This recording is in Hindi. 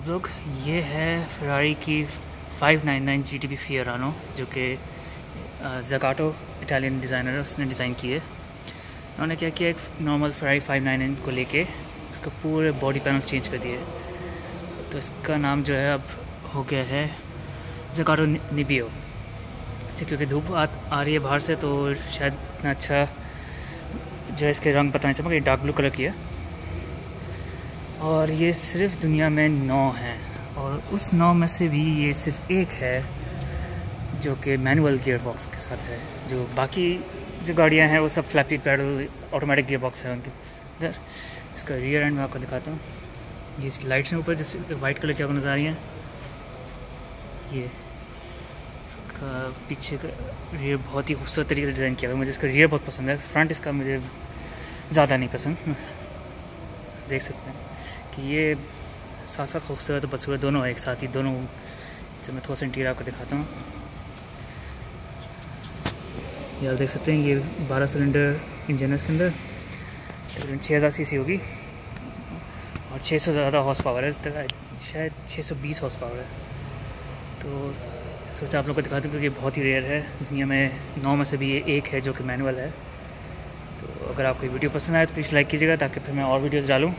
सब लोग ये है फरारी की 599 जी टी बी फियरानो जो कि जगाटो इटालियन डिज़ाइनर है उसने डिज़ाइन की है। उन्होंने क्या किया एक नॉर्मल फरारी 599 को लेके उसका पूरे बॉडी पैनल्स चेंज कर दिए। तो इसका नाम जो है अब हो गया है जगाटो निबियो अच्छा क्योंकि धूप आ, आ रही है बाहर से तो शायद इतना अच्छा जो है इसके रंग पता नहीं चला डार्क ब्लू कलर की है। और ये सिर्फ़ दुनिया में नौ हैं और उस नौ में से भी ये सिर्फ़ एक है जो कि मैनुअल गियर बॉक्स के साथ है। जो बाकी जो गाड़ियाँ हैं वो सब flappy paddle automatic gear box है उनके। इधर, इसका रियर एंड मैं आपको दिखाता हूँ। ये इसकी लाइट्स हैं ऊपर, जैसे वाइट कलर की आपको नज़र आ रही हैं। ये इसका पीछे का रियर बहुत ही खूबसूरत तरीके से डिज़ाइन किया हुआ मुझे इसका रियर बहुत पसंद है। फ्रंट इसका मुझे ज़्यादा नहीं पसंद। देख सकते हैं। कि ये साथ साथ खूबसूरत और दोनों है, एक साथ ही दोनों। जब मैं थोड़ा सा इंटीरियर आपको दिखाता हूँ। ये आप देख सकते हैं, ये बारह सिलेंडर इंजन है इसके अंदर। तकरीबन छः हज़ार सी होगी। और छः सौ ज़्यादा हॉर्स पावर है शायद छः सौ बीस हॉर्स पावर है। तो सोचा आप लोग को दिखा दूँ क्योंकि बहुत ही रेयर है। दुनिया में नौ में से भी ये एक है जो कि मैनुअल है। तो अगर आपको वीडियो पसंद आए तो प्लीज़ लाइक कीजिएगा ताकि फिर मैं और वीडियोज़ डालूँ।